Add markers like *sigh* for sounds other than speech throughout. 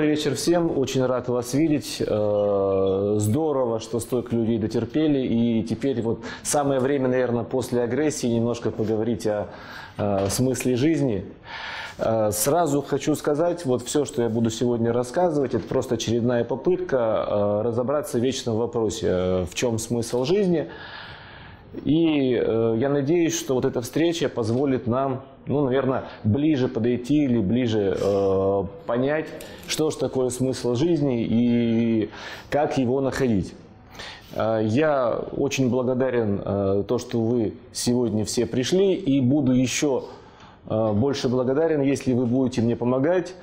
Добрый вечер всем. Очень рад вас видеть. Э, здорово, что столько людей дотерпели. И теперь вот самое время, наверное, после агрессии немножко поговорить о, о смысле жизни. Э, сразу хочу сказать, вот все, что я буду сегодня рассказывать, это просто очередная попытка э, разобраться в вечном вопросе, в чем смысл жизни. И э, я надеюсь, что вот эта встреча позволит нам, ну, наверное, ближе подойти или ближе э, понять, что же такое смысл жизни и как его находить. Э, я очень благодарен э, то, что вы сегодня все пришли, и буду еще э, больше благодарен, если вы будете мне помогать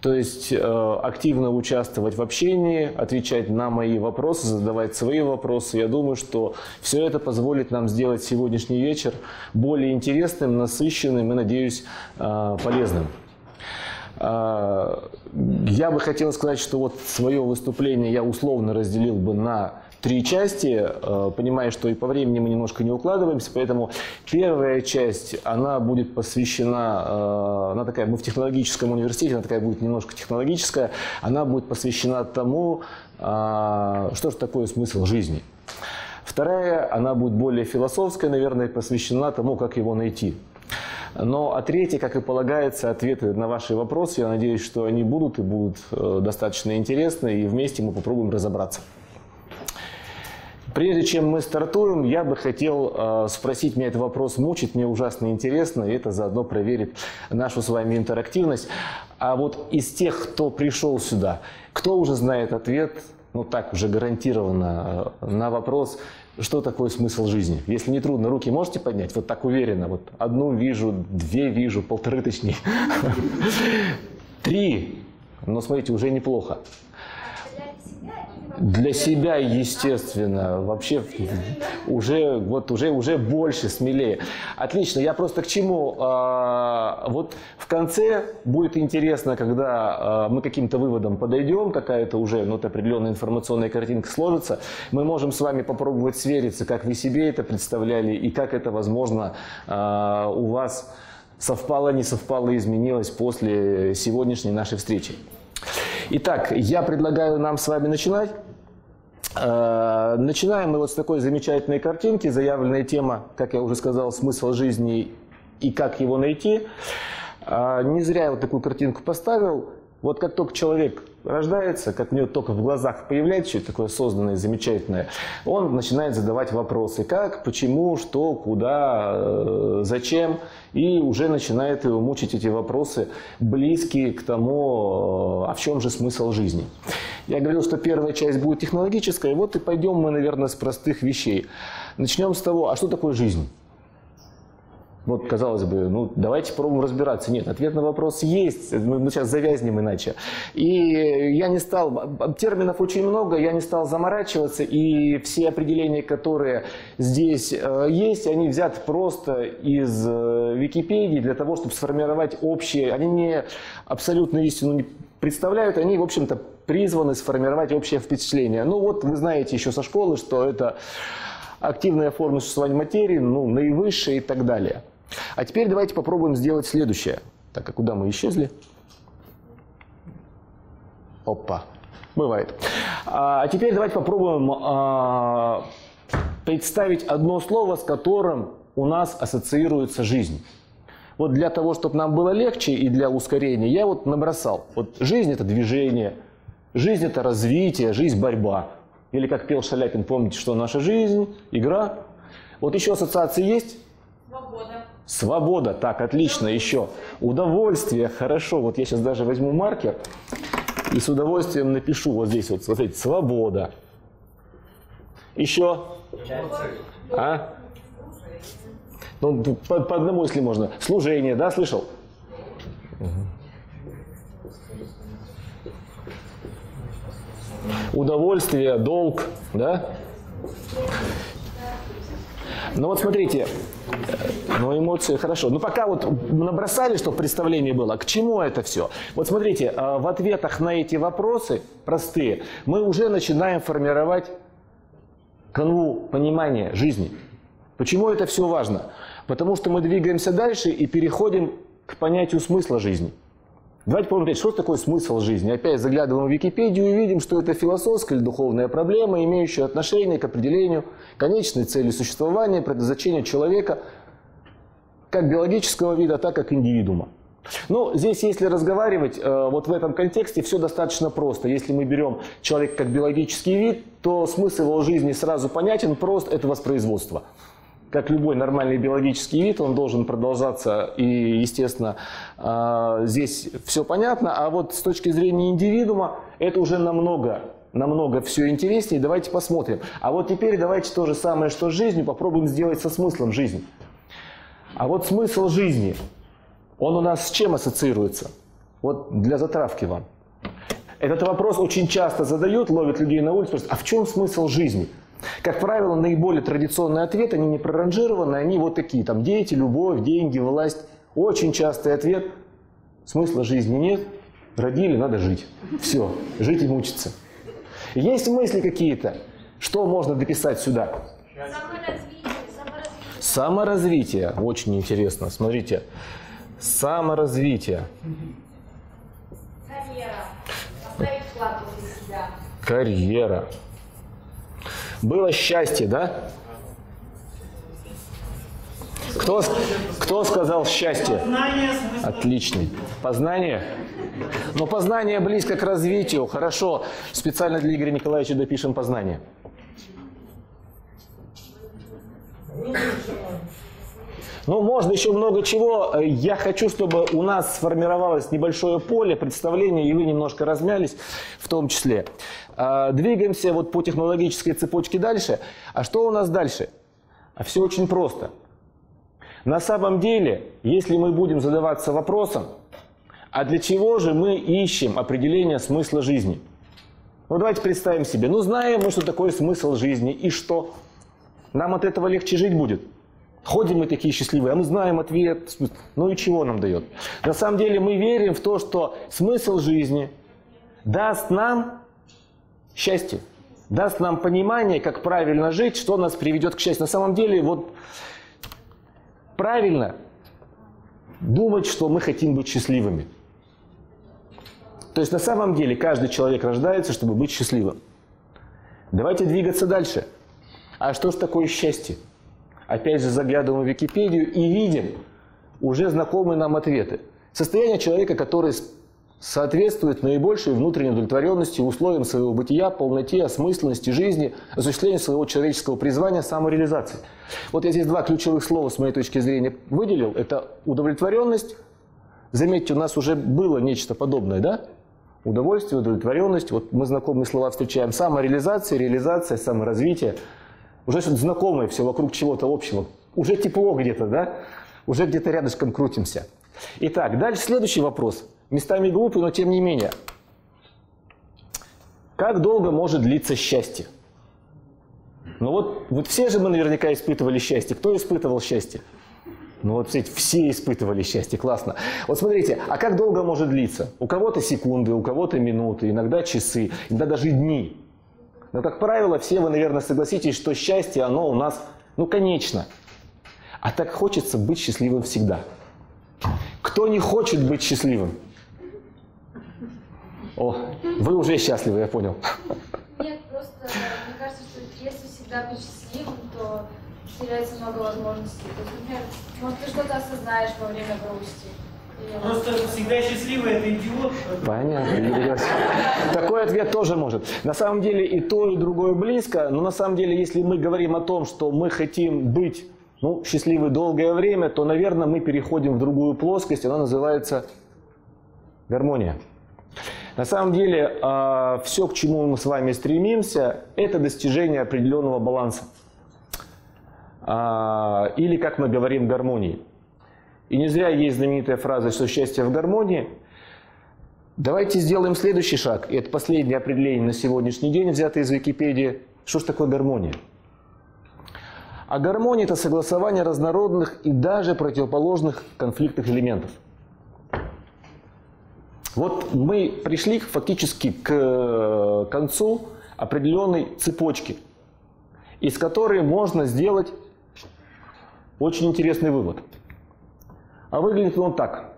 то есть э, активно участвовать в общении, отвечать на мои вопросы, задавать свои вопросы. Я думаю, что все это позволит нам сделать сегодняшний вечер более интересным, насыщенным и, надеюсь, э, полезным. Э, я бы хотел сказать, что вот свое выступление я условно разделил бы на три части, э, понимая, что и по времени мы немножко не укладываемся, поэтому первая часть, она будет посвящена, э, она такая, мы в технологическом университете, она такая будет немножко технологическая, она будет посвящена тому, э, что же такое смысл жизни. Вторая, она будет более философская, наверное, посвящена тому, как его найти. Но а третья, как и полагается, ответы на ваши вопросы, я надеюсь, что они будут и будут достаточно интересны, и вместе мы попробуем разобраться. Прежде чем мы стартуем, я бы хотел э, спросить, меня этот вопрос мучит, мне ужасно интересно, и это заодно проверит нашу с вами интерактивность. А вот из тех, кто пришел сюда, кто уже знает ответ, ну так уже гарантированно, э, на вопрос, что такое смысл жизни? Если не трудно, руки можете поднять? Вот так уверенно. Вот одну вижу, две вижу, полторы точнее. *laughs* Три. Но смотрите, уже неплохо. Для себя, естественно, вообще уже, вот уже, уже больше, смелее. Отлично, я просто к чему? А, вот в конце будет интересно, когда а, мы каким-то выводом подойдем, какая-то уже вот определенная информационная картинка сложится, мы можем с вами попробовать свериться, как вы себе это представляли и как это, возможно, а, у вас совпало, не совпало, изменилось после сегодняшней нашей встречи. Итак, я предлагаю нам с вами начинать. Э, начинаем мы вот с такой замечательной картинки. Заявленная тема, как я уже сказал, смысл жизни и как его найти. Э, не зря я вот такую картинку поставил. Вот как только человек рождается, как у него только в глазах появляется что-то такое созданное, замечательное, он начинает задавать вопросы. Как, почему, что, куда, э, зачем. И уже начинает его мучить эти вопросы, близкие к тому, а в чем же смысл жизни. Я говорил, что первая часть будет технологическая, вот и пойдем мы, наверное, с простых вещей. Начнем с того, а что такое жизнь? Вот, казалось бы, ну, давайте пробуем разбираться. Нет, ответ на вопрос есть. Мы, сейчас завязнем иначе. И я не стал... Терминов очень много, я не стал заморачиваться. И все определения, которые здесь э, есть, они взяты просто из э, Википедии для того, чтобы сформировать общие... Они не абсолютно истину не представляют, они, в общем-то, призваны сформировать общее впечатление. Ну вот, вы знаете еще со школы, что это активная форма существования материи, ну, наивысшая и так далее. А теперь давайте попробуем сделать следующее. Так, а куда мы исчезли? Опа, бывает. А, а теперь давайте попробуем а, представить одно слово, с которым у нас ассоциируется жизнь. Вот для того, чтобы нам было легче и для ускорения, я вот набросал. Вот жизнь – это движение, жизнь – это развитие, жизнь – борьба. Или как пел Шаляпин, помните, что наша жизнь – игра. Вот еще ассоциации есть? Свобода. Свобода, так, отлично, еще. Удовольствие, хорошо. Вот я сейчас даже возьму маркер и с удовольствием напишу вот здесь вот, смотрите, свобода. Еще? А? Ну, по, по одному, если можно. Служение, да, слышал? Удовольствие, долг, да? Ну вот смотрите, ну эмоции хорошо. Ну пока вот набросали, чтобы представление было, к чему это все? Вот смотрите, э, в ответах на эти вопросы, простые, мы уже начинаем формировать канву понимания жизни. Почему это все важно? Потому что мы двигаемся дальше и переходим к понятию смысла жизни. Давайте помним, что такое смысл жизни. Опять заглядываем в Википедию и видим, что это философская или духовная проблема, имеющая отношение к определению конечной цели существования, предназначения человека как биологического вида, так как индивидуума. Ну, здесь, если разговаривать, э, вот в этом контексте все достаточно просто. Если мы берем человека как биологический вид, то смысл его жизни сразу понятен, прост – это воспроизводство как любой нормальный биологический вид, он должен продолжаться, и, естественно, а, здесь все понятно. А вот с точки зрения индивидуума, это уже намного намного все интереснее. Давайте посмотрим. А вот теперь давайте то же самое, что с жизнью, попробуем сделать со смыслом жизни. А вот смысл жизни, он у нас с чем ассоциируется? Вот для затравки вам. Этот вопрос очень часто задают, ловят людей на улице, а в чем смысл жизни? Как правило, наиболее традиционный ответ, они не проранжированы, они вот такие, там, дети, любовь, деньги, власть. Очень частый ответ, смысла жизни нет, родили, надо жить. Все, жить и мучиться. Есть мысли какие-то, что можно дописать сюда? Саморазвитие. Саморазвитие, саморазвитие. очень интересно, смотрите. Саморазвитие. Карьера. Оставить вклад себя. Карьера. Было счастье, да? Кто, кто сказал счастье? Отличный. Познание? Но познание близко к развитию. Хорошо. Специально для Игоря Николаевича допишем познание. Ну, можно еще много чего. Я хочу, чтобы у нас сформировалось небольшое поле представления, и вы немножко размялись в том числе. А, двигаемся вот по технологической цепочке дальше. А что у нас дальше? А все очень просто. На самом деле, если мы будем задаваться вопросом, а для чего же мы ищем определение смысла жизни? Ну давайте представим себе, ну знаем мы, что такое смысл жизни, и что? Нам от этого легче жить будет. Ходим мы такие счастливые, а мы знаем ответ, ну и чего нам дает? На самом деле мы верим в то, что смысл жизни даст нам счастье, даст нам понимание, как правильно жить, что нас приведет к счастью. На самом деле, вот правильно думать, что мы хотим быть счастливыми. То есть на самом деле каждый человек рождается, чтобы быть счастливым. Давайте двигаться дальше. А что же такое счастье? Опять же заглядываем в Википедию и видим уже знакомые нам ответы. Состояние человека, который соответствует наибольшей внутренней удовлетворенности условиям своего бытия, полноте, осмысленности жизни, осуществлению своего человеческого призвания, самореализации. Вот я здесь два ключевых слова с моей точки зрения выделил. Это удовлетворенность. Заметьте, у нас уже было нечто подобное, да? Удовольствие, удовлетворенность. Вот мы знакомые слова встречаем. Самореализация, реализация, саморазвитие. Уже что-то знакомое все вокруг чего-то общего. Уже тепло где-то, да? Уже где-то рядышком крутимся. Итак, дальше следующий вопрос – местами глупый, но тем не менее. Как долго может длиться счастье? Ну вот, вот все же мы наверняка испытывали счастье. Кто испытывал счастье? Ну вот все, все испытывали счастье, классно. Вот смотрите, а как долго может длиться? У кого-то секунды, у кого-то минуты, иногда часы, иногда даже дни. Но, как правило, все вы, наверное, согласитесь, что счастье, оно у нас, ну, конечно. А так хочется быть счастливым всегда. Кто не хочет быть счастливым? О, вы уже счастливы, я понял. Нет, просто мне кажется, что если всегда быть счастливым, то теряется много возможностей. То есть, например, может, ты что-то осознаешь во время грусти. Просто всегда счастливый это идиот. Понятно, Такой ответ тоже может. На самом деле и то, и другое близко, но на самом деле, если мы говорим о том, что мы хотим быть ну, счастливы долгое время, то, наверное, мы переходим в другую плоскость, она называется гармония. На самом деле, а, все, к чему мы с вами стремимся, это достижение определенного баланса. А, или, как мы говорим, гармонии. И не зря есть знаменитая фраза, что счастье в гармонии. Давайте сделаем следующий шаг. И это последнее определение на сегодняшний день, взятое из Википедии. Что же такое гармония? А гармония – это согласование разнородных и даже противоположных конфликтных элементов – вот мы пришли фактически к э, концу определенной цепочки, из которой можно сделать очень интересный вывод. А выглядит он так.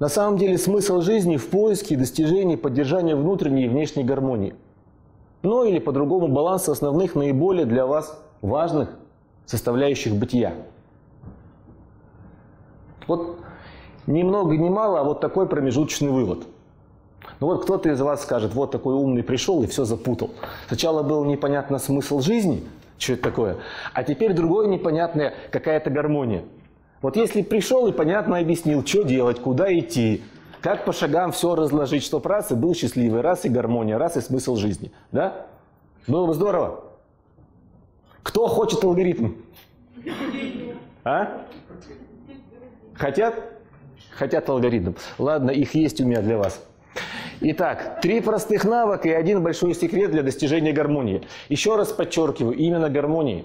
На самом деле смысл жизни в поиске, достижении, поддержании внутренней и внешней гармонии. Ну или по-другому баланс основных наиболее для вас важных составляющих бытия. Вот ни много ни мало, а вот такой промежуточный вывод. Ну вот кто-то из вас скажет, вот такой умный пришел и все запутал. Сначала был непонятно смысл жизни, что это такое, а теперь другое непонятное, какая-то гармония. Вот если пришел и понятно объяснил, что делать, куда идти, как по шагам все разложить, чтоб раз и был счастливый, раз и гармония, раз и смысл жизни. Да? Было бы здорово. Кто хочет алгоритм? А? Хотят? Хотят алгоритм. Ладно, их есть у меня для вас. Итак, три простых навыка и один большой секрет для достижения гармонии. Еще раз подчеркиваю, именно гармонии.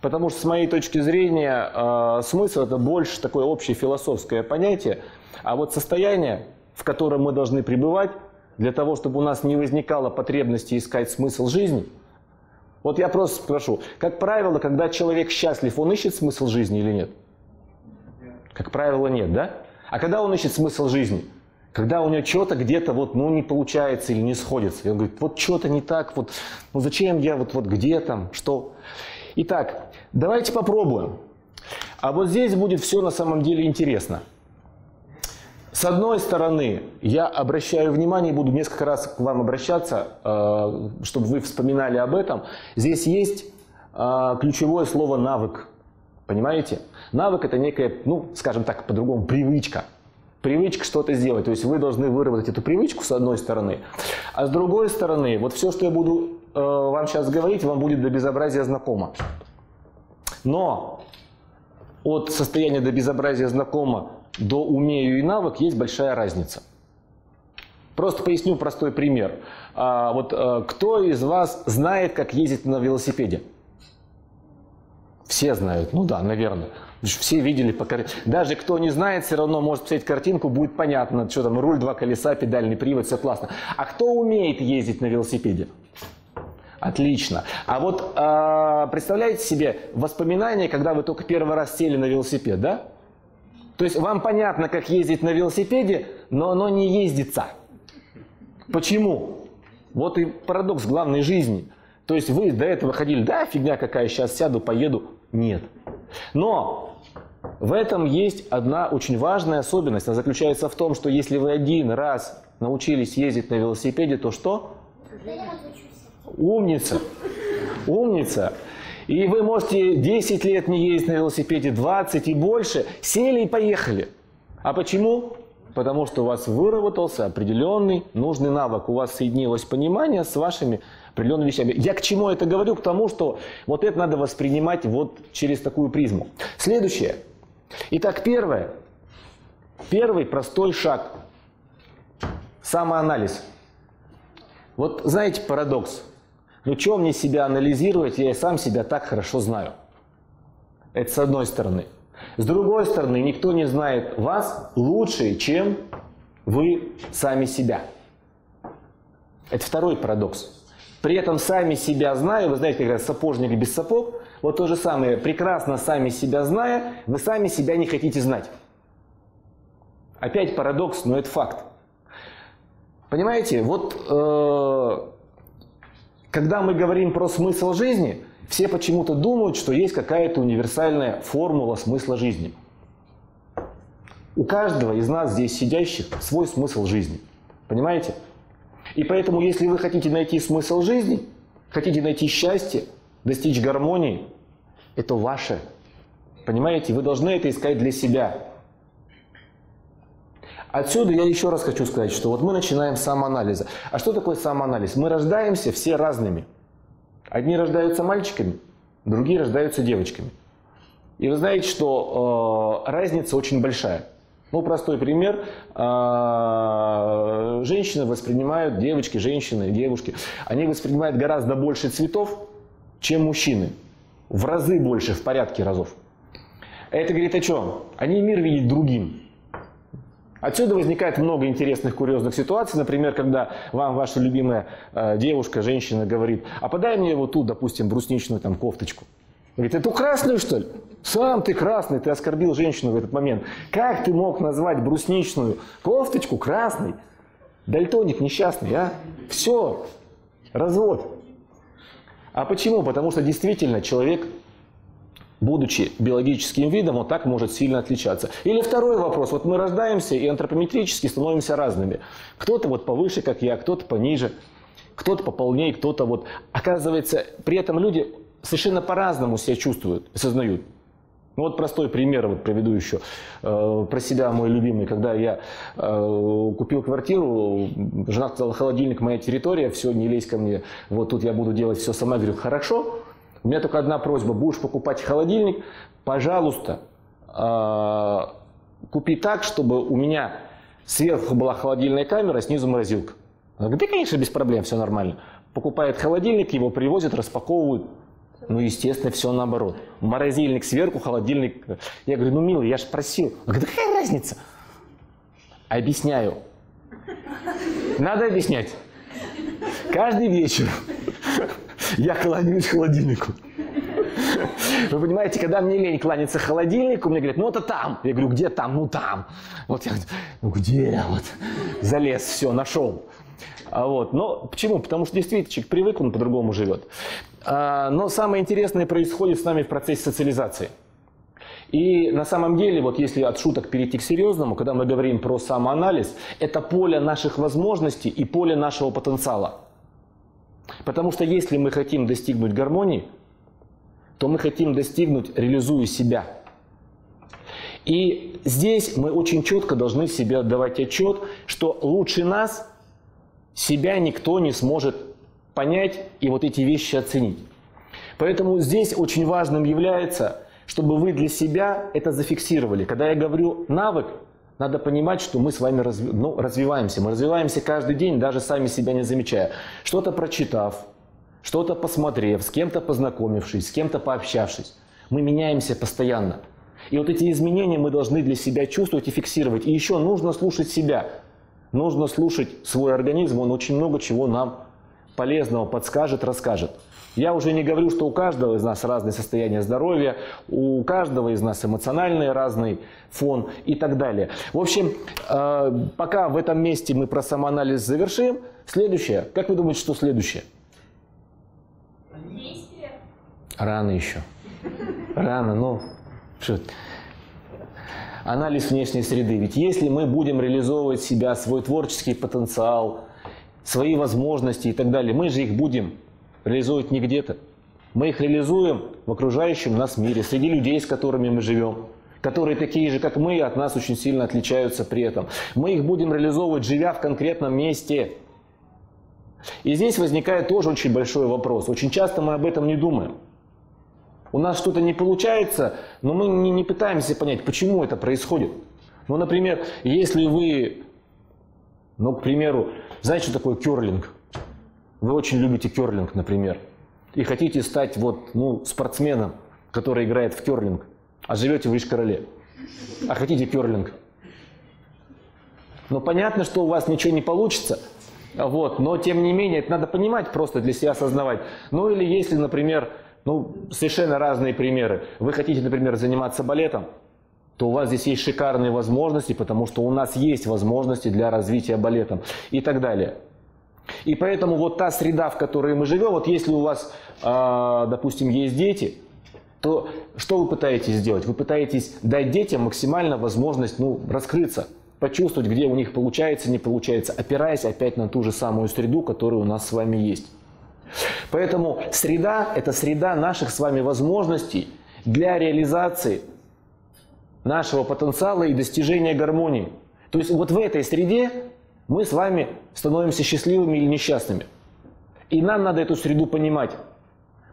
Потому что с моей точки зрения э, смысл это больше такое общее философское понятие, а вот состояние, в котором мы должны пребывать, для того, чтобы у нас не возникало потребности искать смысл жизни. Вот я просто спрошу, как правило, когда человек счастлив, он ищет смысл жизни или нет? Как правило, нет, да? А когда он ищет смысл жизни? Когда у него что-то где-то вот, ну, не получается или не сходится. И он говорит, вот что-то не так, вот, ну зачем я, вот, вот где там, что. Итак, давайте попробуем. А вот здесь будет все на самом деле интересно. С одной стороны, я обращаю внимание, буду несколько раз к вам обращаться, э, чтобы вы вспоминали об этом. Здесь есть э, ключевое слово «навык». Понимаете? Навык – это некая, ну, скажем так, по-другому, привычка. Привычка что-то сделать. То есть вы должны выработать эту привычку с одной стороны. А с другой стороны, вот все, что я буду э, вам сейчас говорить, вам будет до безобразия знакомо. Но от состояния до безобразия знакомо до умею и навык есть большая разница. Просто поясню простой пример. А, вот а, кто из вас знает, как ездить на велосипеде? Все знают, ну да, наверное. Все видели по картинке. Даже кто не знает, все равно может посмотреть картинку, будет понятно, что там руль, два колеса, педальный привод, все классно. А кто умеет ездить на велосипеде? Отлично. А вот э, представляете себе воспоминания, когда вы только первый раз сели на велосипед, да? То есть вам понятно, как ездить на велосипеде, но оно не ездится. Почему? Вот и парадокс главной жизни. То есть вы до этого ходили, да, фигня какая, сейчас сяду, поеду. Нет. Но в этом есть одна очень важная особенность. Она заключается в том, что если вы один раз научились ездить на велосипеде, то что? Умница. Умница. И вы можете 10 лет не ездить на велосипеде, 20 и больше, сели и поехали. А почему? Потому что у вас выработался определенный нужный навык, у вас соединилось понимание с вашими определенными вещами. Я к чему это говорю? К тому, что вот это надо воспринимать вот через такую призму. Следующее. Итак, первое. Первый простой шаг. Самоанализ. Вот знаете парадокс? Ну, что мне себя анализировать, я и сам себя так хорошо знаю. Это с одной стороны. С другой стороны, никто не знает вас лучше, чем вы сами себя. Это второй парадокс. При этом сами себя зная, вы знаете, как сапожник без сапог, вот то же самое, прекрасно сами себя зная, вы сами себя не хотите знать. Опять парадокс, но это факт. Понимаете, вот э, когда мы говорим про смысл жизни, все почему-то думают, что есть какая-то универсальная формула смысла жизни. У каждого из нас здесь сидящих свой смысл жизни. Понимаете? И поэтому, если вы хотите найти смысл жизни, хотите найти счастье, достичь гармонии, это ваше. Понимаете? Вы должны это искать для себя. Отсюда я еще раз хочу сказать, что вот мы начинаем с самоанализа. А что такое самоанализ? Мы рождаемся все разными. Одни рождаются мальчиками, другие рождаются девочками. И вы знаете, что э, разница очень большая. Ну, простой пример. Э, женщины воспринимают, девочки, женщины, девушки, они воспринимают гораздо больше цветов, чем мужчины. В разы больше, в порядке разов. Это говорит о чем? Они мир видят другим. Отсюда возникает много интересных курьезных ситуаций. Например, когда вам ваша любимая э, девушка, женщина говорит, а подай мне вот тут, допустим, брусничную там кофточку. Говорит, эту красную, что ли? Сам ты красный, ты оскорбил женщину в этот момент. Как ты мог назвать брусничную кофточку красной? Дальтоник несчастный, а? Все, развод. А почему? Потому что действительно человек, будучи биологическим видом, он так может сильно отличаться. Или второй вопрос. Вот мы рождаемся и антропометрически становимся разными. Кто-то вот повыше, как я, кто-то пониже, кто-то пополнее, кто-то вот... Оказывается, при этом люди совершенно по-разному себя чувствуют, осознают. Ну вот простой пример вот приведу еще э, про себя, мой любимый. Когда я э, купил квартиру, жена сказала, холодильник моя территория, все, не лезь ко мне, вот тут я буду делать все сама. Я говорю, хорошо, у меня только одна просьба, будешь покупать холодильник, пожалуйста, э, купи так, чтобы у меня сверху была холодильная камера, снизу морозилка. Она говорит, да, конечно, без проблем, все нормально. Покупает холодильник, его привозят, распаковывают, ну, естественно, все наоборот. Морозильник сверху, холодильник. Я говорю, ну, милый, я же просил. Он говорит, какая разница? Объясняю. Надо объяснять. Каждый вечер я кланяюсь холодильнику. Вы понимаете, когда мне лень кланяться холодильнику, мне говорят, ну это там. Я говорю, где там? Ну там. Вот я говорю, ну где? Вот. Залез, все, нашел. А вот. Но почему? Потому что действительно человек привык, он по-другому живет. А, но самое интересное происходит с нами в процессе социализации. И на самом деле, вот если от шуток перейти к серьезному, когда мы говорим про самоанализ, это поле наших возможностей и поле нашего потенциала. Потому что если мы хотим достигнуть гармонии, то мы хотим достигнуть, реализуя себя. И здесь мы очень четко должны себе отдавать отчет, что лучше нас себя никто не сможет понять и вот эти вещи оценить. Поэтому здесь очень важным является, чтобы вы для себя это зафиксировали. Когда я говорю навык, надо понимать, что мы с вами разви, ну, развиваемся. Мы развиваемся каждый день, даже сами себя не замечая. Что-то прочитав, что-то посмотрев, с кем-то познакомившись, с кем-то пообщавшись. Мы меняемся постоянно. И вот эти изменения мы должны для себя чувствовать и фиксировать. И еще нужно слушать себя. Нужно слушать свой организм, он очень много чего нам полезного подскажет, расскажет. Я уже не говорю, что у каждого из нас разное состояние здоровья, у каждого из нас эмоциональный разный фон и так далее. В общем, э, пока в этом месте мы про самоанализ завершим, следующее. Как вы думаете, что следующее? Рано еще. Рано, ну, что Анализ внешней среды. Ведь если мы будем реализовывать себя, свой творческий потенциал, свои возможности и так далее, мы же их будем реализовывать не где-то. Мы их реализуем в окружающем нас мире, среди людей, с которыми мы живем, которые такие же, как мы, от нас очень сильно отличаются при этом. Мы их будем реализовывать, живя в конкретном месте. И здесь возникает тоже очень большой вопрос. Очень часто мы об этом не думаем. У нас что-то не получается, но мы не, не пытаемся понять, почему это происходит. Ну, например, если вы, ну, к примеру, знаете, что такое керлинг? Вы очень любите керлинг, например, и хотите стать вот, ну, спортсменом, который играет в керлинг, а живете в Иш-Короле, а хотите керлинг. Ну, понятно, что у вас ничего не получится, вот, но тем не менее, это надо понимать, просто для себя осознавать. Ну, или если, например, ну, совершенно разные примеры. Вы хотите, например, заниматься балетом, то у вас здесь есть шикарные возможности, потому что у нас есть возможности для развития балетом и так далее. И поэтому вот та среда, в которой мы живем, вот если у вас, а, допустим, есть дети, то что вы пытаетесь сделать? Вы пытаетесь дать детям максимально возможность ну, раскрыться, почувствовать, где у них получается, не получается, опираясь опять на ту же самую среду, которая у нас с вами есть. Поэтому среда – это среда наших с вами возможностей для реализации нашего потенциала и достижения гармонии. То есть вот в этой среде мы с вами становимся счастливыми или несчастными. И нам надо эту среду понимать.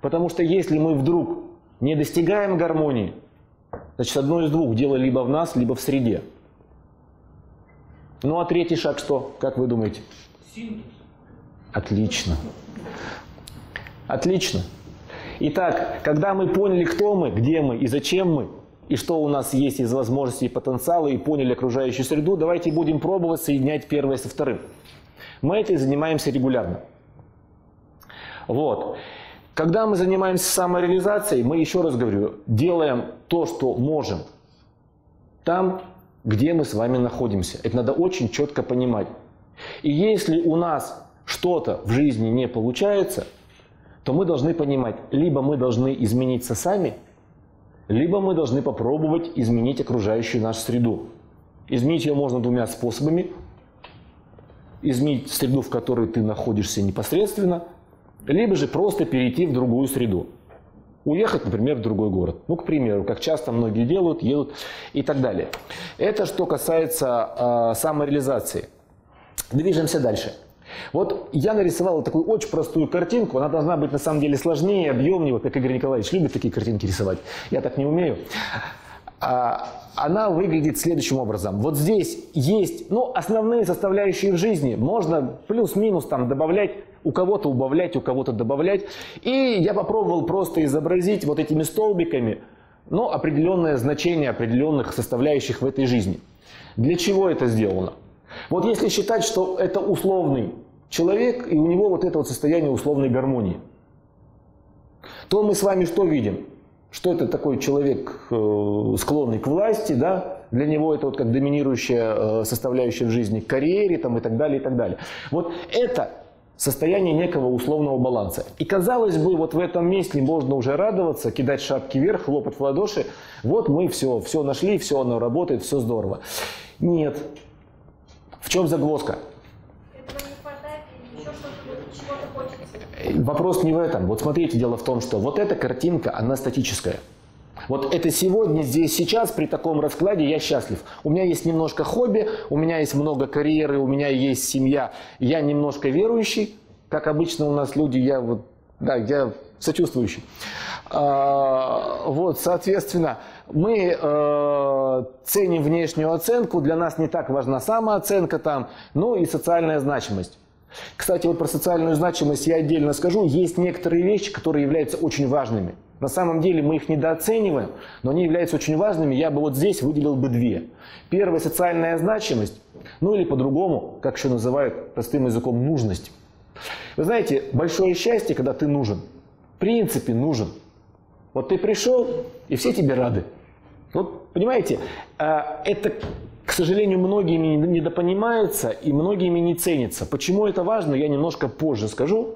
Потому что если мы вдруг не достигаем гармонии, значит одно из двух, дело либо в нас, либо в среде. Ну а третий шаг что? Как вы думаете? Отлично. Отлично. Итак, когда мы поняли, кто мы, где мы и зачем мы, и что у нас есть из возможностей и потенциала, и поняли окружающую среду, давайте будем пробовать соединять первое со вторым. Мы этим занимаемся регулярно. Вот. Когда мы занимаемся самореализацией, мы, еще раз говорю, делаем то, что можем. Там, где мы с вами находимся. Это надо очень четко понимать. И если у нас что-то в жизни не получается, то мы должны понимать, либо мы должны измениться сами, либо мы должны попробовать изменить окружающую нашу среду. Изменить ее можно двумя способами. Изменить среду, в которой ты находишься непосредственно, либо же просто перейти в другую среду. Уехать, например, в другой город. Ну, к примеру, как часто многие делают, едут и так далее. Это что касается э, самореализации. Движемся дальше. Вот я нарисовал такую очень простую картинку. Она должна быть на самом деле сложнее, объемнее. Вот как Игорь Николаевич любит такие картинки рисовать. Я так не умею. А, она выглядит следующим образом. Вот здесь есть ну, основные составляющие в жизни. Можно плюс-минус там добавлять, у кого-то убавлять, у кого-то добавлять. И я попробовал просто изобразить вот этими столбиками ну, определенное значение определенных составляющих в этой жизни. Для чего это сделано? Вот если считать, что это условный человек, и у него вот это вот состояние условной гармонии, то мы с вами что видим? Что это такой человек, э, склонный к власти, да? Для него это вот как доминирующая э, составляющая в жизни, карьере там, и так далее, и так далее. Вот это состояние некого условного баланса. И казалось бы, вот в этом месте можно уже радоваться, кидать шапки вверх, хлопать в ладоши. Вот мы все, все нашли, все оно работает, все здорово. Нет, в чем загвоздка? Вопрос не в этом. Вот смотрите, дело в том, что вот эта картинка, она статическая. Вот это сегодня, здесь, сейчас, при таком раскладе я счастлив. У меня есть немножко хобби, у меня есть много карьеры, у меня есть семья, я немножко верующий, как обычно у нас люди, я вот, да, я сочувствующий. А, вот, соответственно, мы э, ценим внешнюю оценку, для нас не так важна самооценка там, ну и социальная значимость. Кстати, вот про социальную значимость я отдельно скажу. Есть некоторые вещи, которые являются очень важными. На самом деле мы их недооцениваем, но они являются очень важными. Я бы вот здесь выделил бы две. Первая – социальная значимость, ну или по-другому, как еще называют простым языком, нужность. Вы знаете, большое счастье, когда ты нужен. В принципе, нужен. Вот ты пришел, и все тебе рады. Вот, понимаете, а, это, к сожалению, многими недопонимается и многими не ценится. Почему это важно, я немножко позже скажу.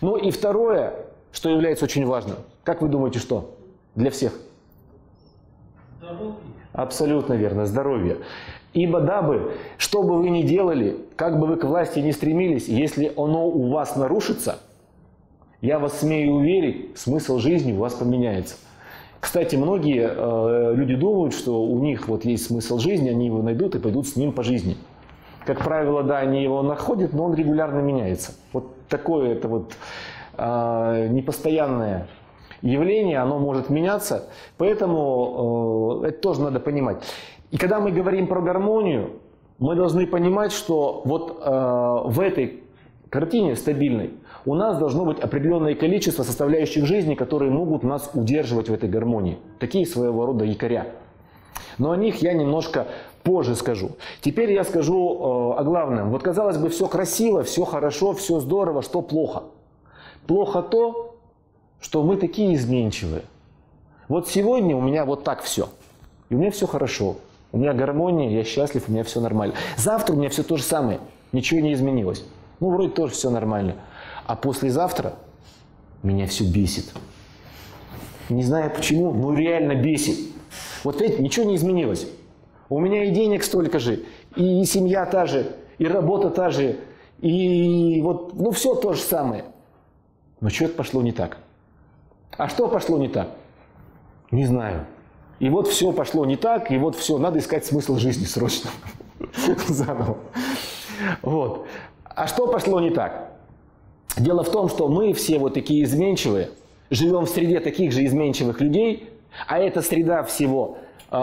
Ну и второе, что является очень важным. Как вы думаете, что? Для всех? Здоровье. Абсолютно верно, здоровье. Ибо дабы, что бы вы ни делали, как бы вы к власти не стремились, если оно у вас нарушится, я вас смею уверить, смысл жизни у вас поменяется. Кстати, многие э, люди думают, что у них вот есть смысл жизни, они его найдут и пойдут с ним по жизни. Как правило, да, они его находят, но он регулярно меняется. Вот такое это вот э, непостоянное явление, оно может меняться, поэтому э, это тоже надо понимать. И когда мы говорим про гармонию, мы должны понимать, что вот э, в этой картине стабильной у нас должно быть определенное количество составляющих жизни, которые могут нас удерживать в этой гармонии. Такие своего рода якоря. Но о них я немножко позже скажу. Теперь я скажу э, о главном. Вот казалось бы, все красиво, все хорошо, все здорово, что плохо? Плохо то, что мы такие изменчивые. Вот сегодня у меня вот так все. И у меня все хорошо. У меня гармония, я счастлив, у меня все нормально. Завтра у меня все то же самое. Ничего не изменилось. Ну, вроде тоже все нормально. А послезавтра меня все бесит. Не знаю почему, но реально бесит. Вот видите, ничего не изменилось. У меня и денег столько же, и семья та же, и работа та же, и вот, ну все то же самое. Но что-то пошло не так. А что пошло не так? Не знаю. И вот все пошло не так, и вот все, надо искать смысл жизни срочно. *laughs* Заново. Вот. А что пошло не так? Дело в том, что мы все вот такие изменчивые, живем в среде таких же изменчивых людей, а эта среда всего э,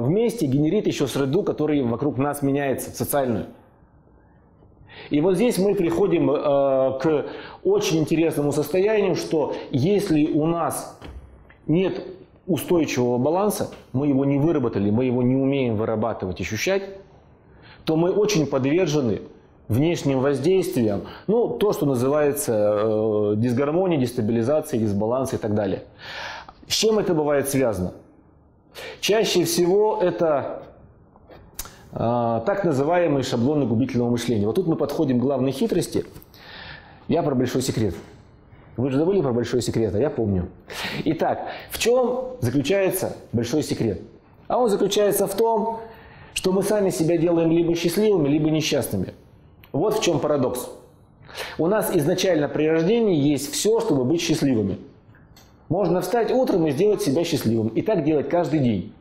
вместе генерит еще среду, которая вокруг нас меняется, социальную. И вот здесь мы приходим э, к очень интересному состоянию, что если у нас нет устойчивого баланса, мы его не выработали, мы его не умеем вырабатывать, ощущать, то мы очень подвержены внешним воздействием, ну, то, что называется э, дисгармония, дестабилизация, дисбаланс и так далее. С чем это бывает связано? Чаще всего это э, так называемые шаблоны губительного мышления. Вот тут мы подходим к главной хитрости. Я про большой секрет. Вы же забыли про большой секрет, а я помню. Итак, в чем заключается большой секрет? А он заключается в том, что мы сами себя делаем либо счастливыми, либо несчастными. Вот в чем парадокс. У нас изначально при рождении есть все, чтобы быть счастливыми. Можно встать утром и сделать себя счастливым. И так делать каждый день.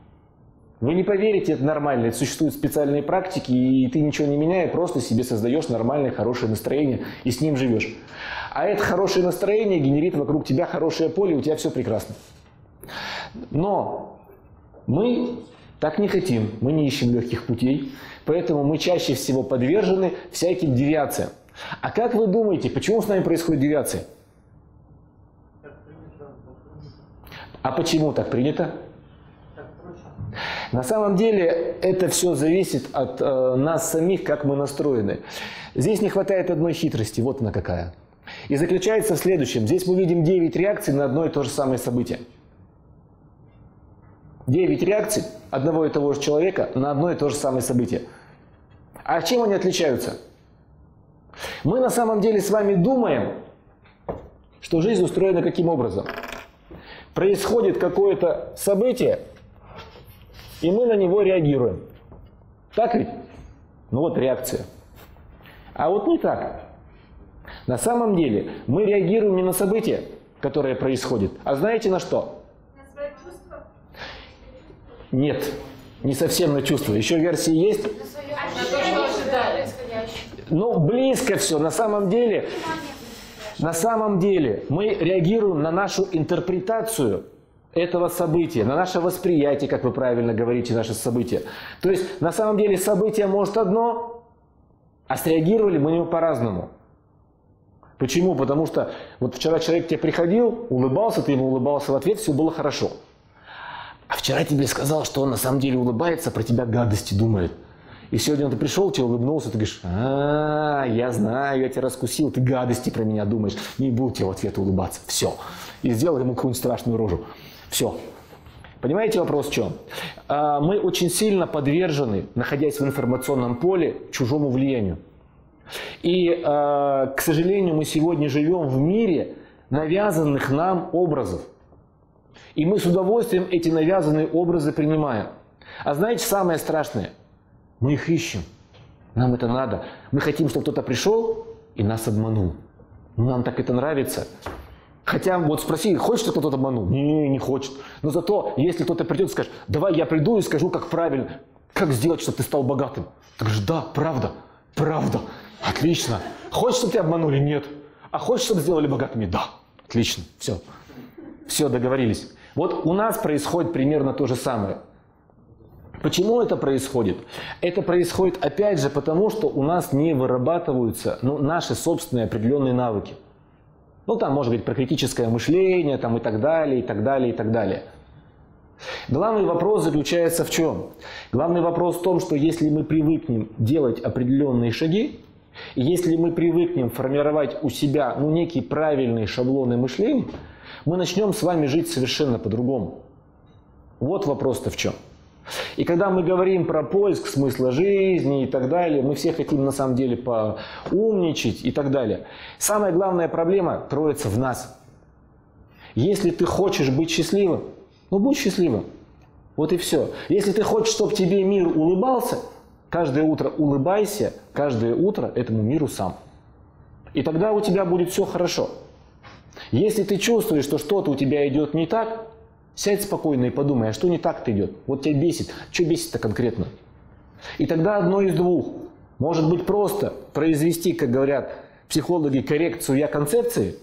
Вы не поверите, это нормально. Это существуют специальные практики, и ты ничего не меняя, просто себе создаешь нормальное, хорошее настроение и с ним живешь. А это хорошее настроение генерит вокруг тебя хорошее поле, у тебя все прекрасно. Но мы так не хотим, мы не ищем легких путей, поэтому мы чаще всего подвержены всяким девиациям. А как вы думаете, почему с нами происходит девиация? А почему так принято? На самом деле это все зависит от э, нас самих, как мы настроены. Здесь не хватает одной хитрости, вот она какая. И заключается в следующем. Здесь мы видим 9 реакций на одно и то же самое событие. 9 реакций одного и того же человека на одно и то же самое событие. А чем они отличаются? Мы на самом деле с вами думаем, что жизнь устроена каким образом? Происходит какое-то событие, и мы на него реагируем. Так ведь? Ну вот реакция. А вот не так. На самом деле мы реагируем не на событие, которое происходит, а знаете на что? Нет, не совсем на чувства. Еще версии есть? Ну, близко все. На самом деле, на самом деле мы реагируем на нашу интерпретацию этого события, на наше восприятие, как вы правильно говорите, наше событие. То есть, на самом деле, событие может одно, а среагировали мы по-разному. Почему? Потому что вот вчера человек к тебе приходил, улыбался, ты ему улыбался в ответ, все было хорошо. А вчера тебе сказал, что он на самом деле улыбается, про тебя гадости думает. И сегодня он пришел, тебе улыбнулся, ты говоришь, а, я знаю, я тебя раскусил, ты гадости про меня думаешь. Не буду тебе в ответ улыбаться. Все. И сделал ему какую-нибудь страшную рожу. Все. Понимаете вопрос в чем? А, мы очень сильно подвержены, находясь в информационном поле, чужому влиянию. И, а, к сожалению, мы сегодня живем в мире навязанных нам образов. И мы с удовольствием эти навязанные образы принимаем. А знаете, самое страшное? Мы их ищем. Нам это надо. Мы хотим, чтобы кто-то пришел и нас обманул. Ну, нам так это нравится. Хотя вот спроси, хочет, чтобы кто-то обманул? Не, не хочет. Но зато, если кто-то придет и скажет, давай я приду и скажу, как правильно, как сделать, чтобы ты стал богатым. Ты говоришь, да, правда, правда, отлично. Хочешь, чтобы тебя обманули? Нет. А хочешь, чтобы сделали богатыми? Да. Отлично, все. Все, договорились. Вот у нас происходит примерно то же самое. Почему это происходит? Это происходит опять же потому, что у нас не вырабатываются ну, наши собственные определенные навыки. Ну там может быть про критическое мышление там, и так далее, и так далее, и так далее. Главный вопрос заключается в чем? Главный вопрос в том, что если мы привыкнем делать определенные шаги, если мы привыкнем формировать у себя ну, некие правильные шаблоны мышления, мы начнем с вами жить совершенно по-другому. Вот вопрос-то в чем. И когда мы говорим про поиск смысла жизни и так далее, мы все хотим на самом деле поумничать и так далее. Самая главная проблема кроется в нас. Если ты хочешь быть счастливым, ну будь счастливым. Вот и все. Если ты хочешь, чтобы тебе мир улыбался, каждое утро улыбайся, каждое утро этому миру сам. И тогда у тебя будет все хорошо. Если ты чувствуешь, что что-то у тебя идет не так, сядь спокойно и подумай, а что не так-то идет? Вот тебя бесит. Что бесит-то конкретно? И тогда одно из двух. Может быть просто произвести, как говорят психологи, коррекцию я-концепции.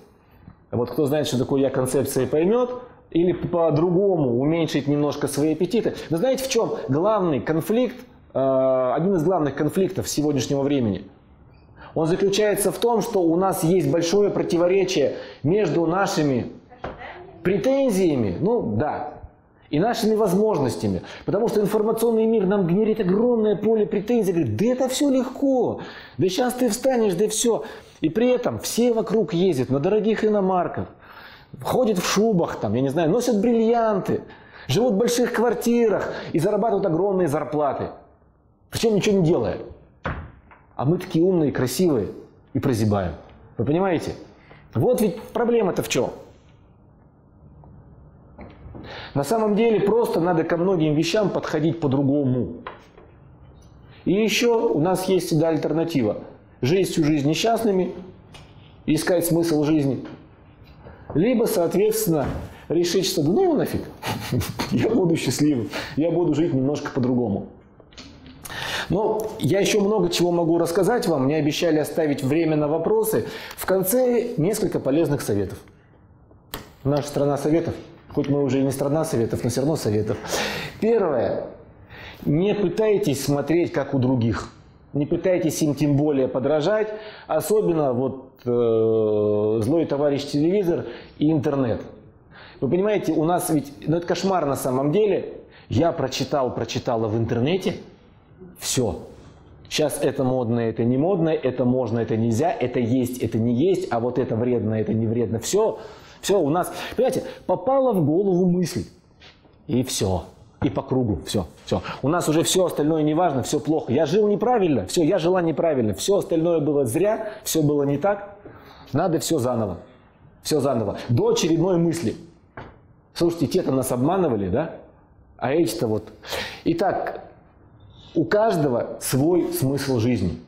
Вот кто знает, что такое я-концепция, поймет. Или по-другому уменьшить немножко свои аппетиты. Но знаете, в чем главный конфликт, э, один из главных конфликтов сегодняшнего времени – он заключается в том, что у нас есть большое противоречие между нашими претензиями, ну да, и нашими возможностями. Потому что информационный мир нам генерит огромное поле претензий. Говорит, да это все легко. Да сейчас ты встанешь, да все. И при этом все вокруг ездят на дорогих иномарках, ходят в шубах, там, я не знаю, носят бриллианты, живут в больших квартирах и зарабатывают огромные зарплаты. Причем ничего не делая. А мы такие умные, красивые и прозябаем. Вы понимаете? Вот ведь проблема-то в чем? На самом деле просто надо ко многим вещам подходить по-другому. И еще у нас есть всегда альтернатива. Жить всю жизнь несчастными, искать смысл жизни. Либо, соответственно, решить, что ну нафиг, *laughs* я буду счастливым, я буду жить немножко по-другому. Но я еще много чего могу рассказать вам. Мне обещали оставить время на вопросы. В конце несколько полезных советов. Наша страна советов – Хоть мы уже и не страна советов, но все равно советов. Первое. Не пытайтесь смотреть, как у других. Не пытайтесь им тем более подражать. Особенно вот э, злой товарищ телевизор и интернет. Вы понимаете, у нас ведь, ну это кошмар на самом деле. Я прочитал, прочитала в интернете. Все. Сейчас это модно, это не модно, это можно, это нельзя, это есть, это не есть, а вот это вредно, это не вредно. Все. Все, у нас, понимаете, попала в голову мысль. И все. И по кругу. Все, все. У нас уже все остальное не важно, все плохо. Я жил неправильно, все, я жила неправильно. Все остальное было зря, все было не так. Надо все заново. Все заново. До очередной мысли. Слушайте, те-то нас обманывали, да? А эти-то вот. Итак, у каждого свой смысл жизни.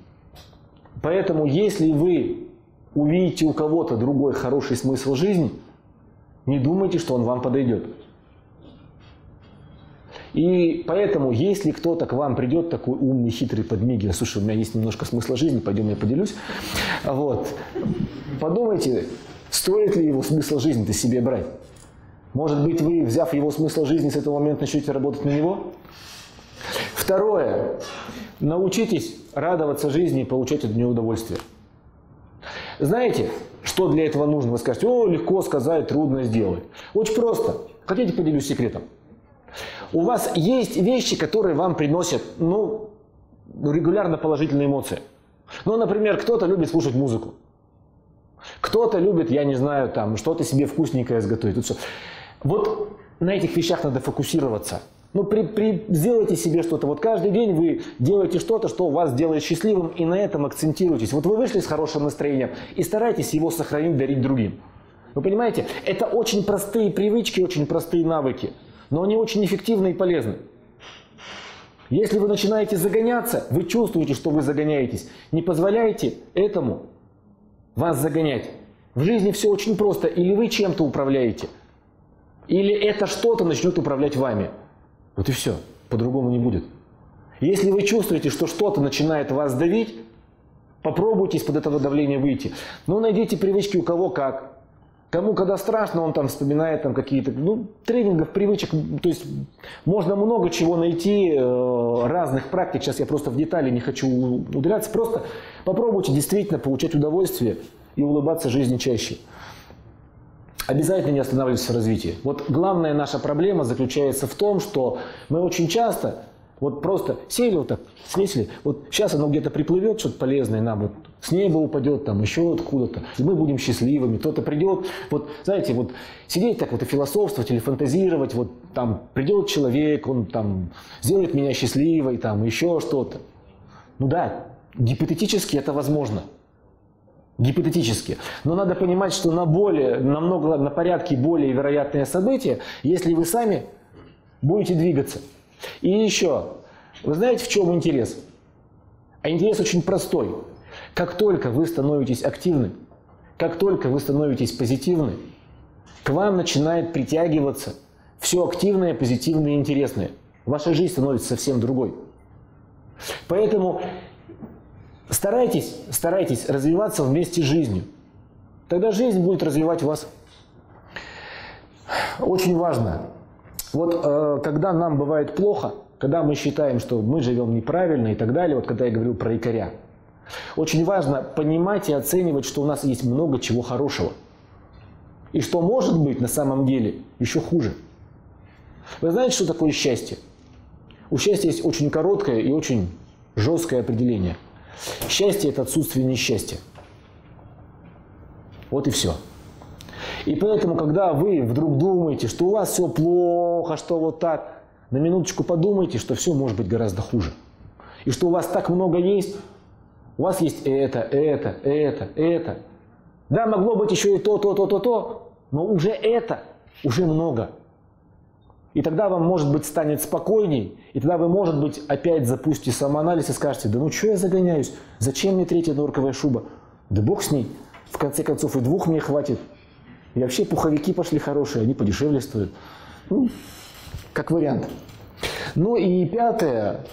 Поэтому, если вы увидите у кого-то другой хороший смысл жизни – не думайте, что он вам подойдет. И поэтому, если кто-то к вам придет, такой умный, хитрый, подмигивая, слушай, у меня есть немножко смысла жизни, пойдем я поделюсь, вот, подумайте, стоит ли его смысл жизни-то себе брать. Может быть, вы, взяв его смысл жизни, с этого момента начнете работать на него? Второе. Научитесь радоваться жизни и получать от нее удовольствие. Знаете, что для этого нужно? Вы скажете, о, легко сказать, трудно сделать. Очень просто. Хотите, поделюсь секретом? У вас есть вещи, которые вам приносят, ну, регулярно положительные эмоции. Ну, например, кто-то любит слушать музыку. Кто-то любит, я не знаю, там, что-то себе вкусненькое изготовить. Вот на этих вещах надо фокусироваться – ну, при, при, сделайте себе что-то. Вот каждый день вы делаете что-то, что вас делает счастливым, и на этом акцентируйтесь. Вот вы вышли с хорошим настроением и старайтесь его сохранить, дарить другим. Вы понимаете, это очень простые привычки, очень простые навыки, но они очень эффективны и полезны. Если вы начинаете загоняться, вы чувствуете, что вы загоняетесь. Не позволяйте этому вас загонять. В жизни все очень просто. Или вы чем-то управляете, или это что-то начнет управлять вами. Вот и все. По-другому не будет. Если вы чувствуете, что что-то начинает вас давить, попробуйте из-под этого давления выйти. Ну, найдите привычки у кого как. Кому когда страшно, он там вспоминает там какие-то, ну, тренингов, привычек. То есть можно много чего найти, э, разных практик. Сейчас я просто в детали не хочу удаляться. Просто попробуйте действительно получать удовольствие и улыбаться жизни чаще обязательно не останавливаться в развитии. Вот главная наша проблема заключается в том, что мы очень часто вот просто сели вот так, свесили, вот сейчас оно где-то приплывет, что-то полезное нам, вот с неба упадет, там еще откуда-то, и мы будем счастливыми, кто-то придет, вот знаете, вот сидеть так вот и философствовать или фантазировать, вот там придет человек, он там сделает меня счастливой, там еще что-то. Ну да, гипотетически это возможно – гипотетически. Но надо понимать, что на более, намного, на порядке более вероятные события, если вы сами будете двигаться. И еще, вы знаете, в чем интерес? А интерес очень простой. Как только вы становитесь активны, как только вы становитесь позитивны, к вам начинает притягиваться все активное, позитивное и интересное. Ваша жизнь становится совсем другой. Поэтому Старайтесь, старайтесь развиваться вместе с жизнью. Тогда жизнь будет развивать вас. Очень важно. Вот э, когда нам бывает плохо, когда мы считаем, что мы живем неправильно и так далее, вот когда я говорил про якоря, очень важно понимать и оценивать, что у нас есть много чего хорошего. И что может быть на самом деле еще хуже. Вы знаете, что такое счастье? У счастья есть очень короткое и очень жесткое определение. Счастье – это отсутствие несчастья. Вот и все. И поэтому, когда вы вдруг думаете, что у вас все плохо, что вот так, на минуточку подумайте, что все может быть гораздо хуже. И что у вас так много есть, у вас есть это, это, это, это. Да, могло быть еще и то, то, то, то, то, но уже это, уже много. И тогда вам, может быть, станет спокойней, и тогда вы, может быть, опять запустите самоанализ и скажете, да ну что я загоняюсь, зачем мне третья норковая шуба? Да бог с ней, в конце концов и двух мне хватит. И вообще пуховики пошли хорошие, они подешевле стоят. Ну, как вариант. Ну и пятое,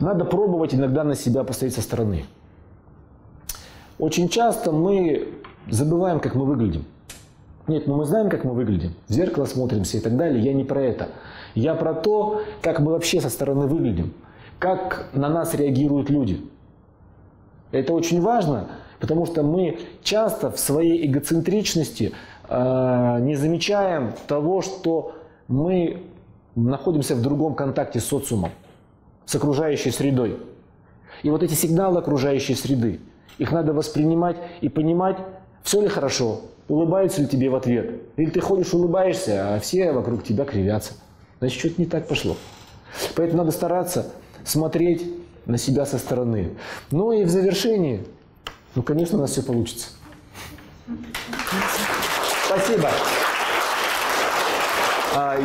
надо пробовать иногда на себя посмотреть со стороны. Очень часто мы забываем, как мы выглядим. Нет, ну мы знаем, как мы выглядим. В зеркало смотримся и так далее. Я не про это. Я про то, как мы вообще со стороны выглядим. Как на нас реагируют люди. Это очень важно, потому что мы часто в своей эгоцентричности э, не замечаем того, что мы находимся в другом контакте с социумом, с окружающей средой. И вот эти сигналы окружающей среды, их надо воспринимать и понимать, все ли хорошо, улыбаются ли тебе в ответ. Или ты ходишь, улыбаешься, а все вокруг тебя кривятся. Значит, что-то не так пошло. Поэтому надо стараться смотреть на себя со стороны. Ну и в завершении, ну, конечно, у нас все получится. Спасибо. А,